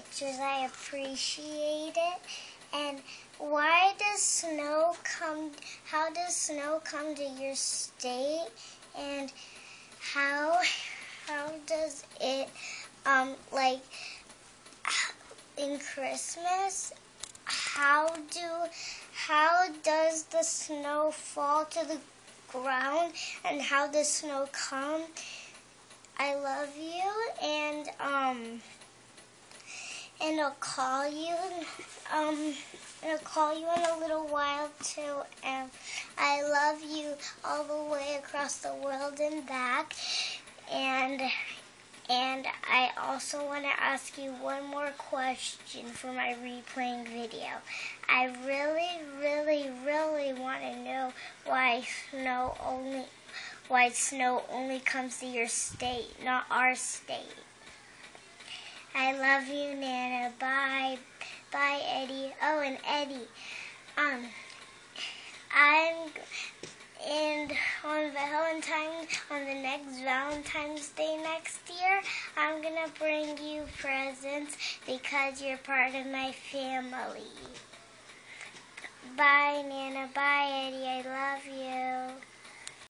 answers. I appreciate it. And why does snow come? How does snow come to your state? And how how does it um like in Christmas? How do how does the snow fall to the ground? And how does snow come? I love you, and um, and I'll call you. Um, I'll call you in a little while too. And I love you all the way across the world and back. And and I also want to ask you one more question for my replaying video. I really, really, really want to know why snow only why snow only comes to your state, not our state. I love you, Nana. Bye. Bye, Eddie. Oh, and Eddie. Um, I'm and on Valentine, on the next Valentine's Day next year, I'm gonna bring you presents because you're part of my family. Bye, Nana. Bye, Eddie.